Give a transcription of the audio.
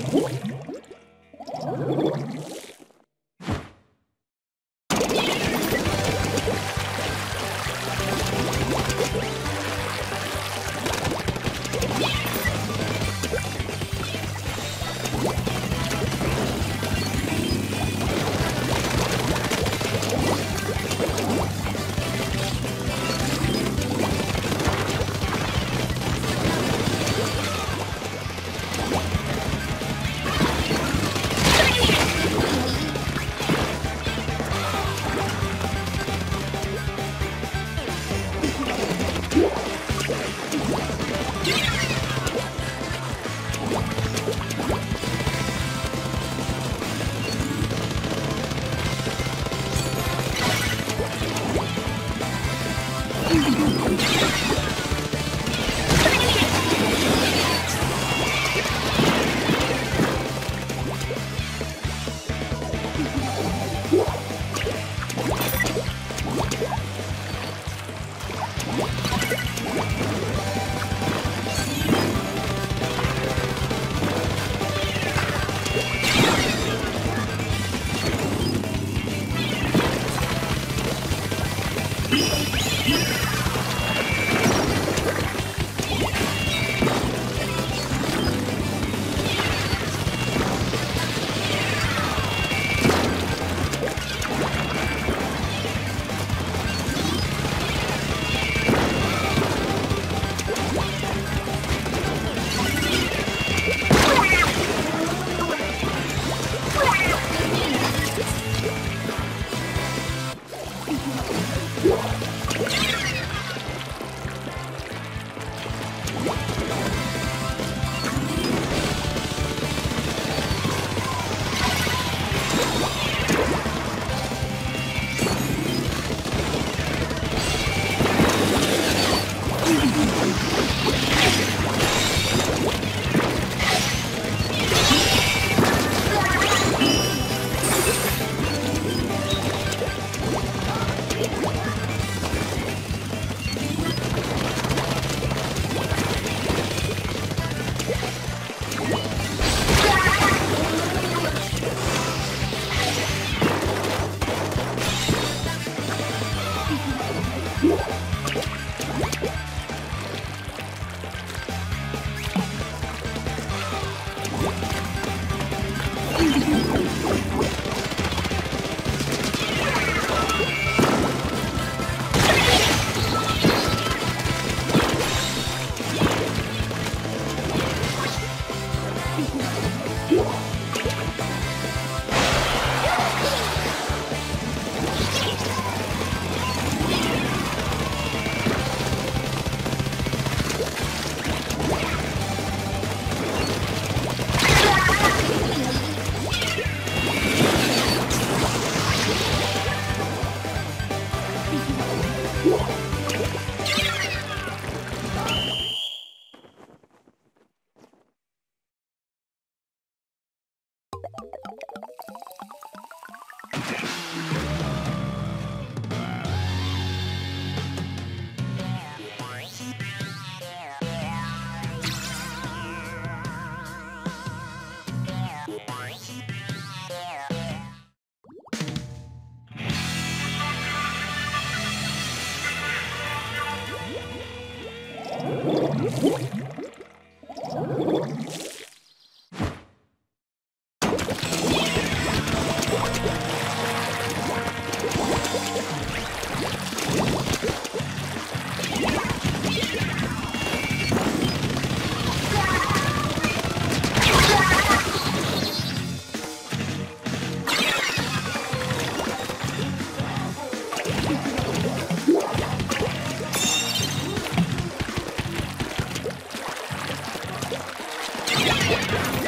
you Yeah. Woo! やった!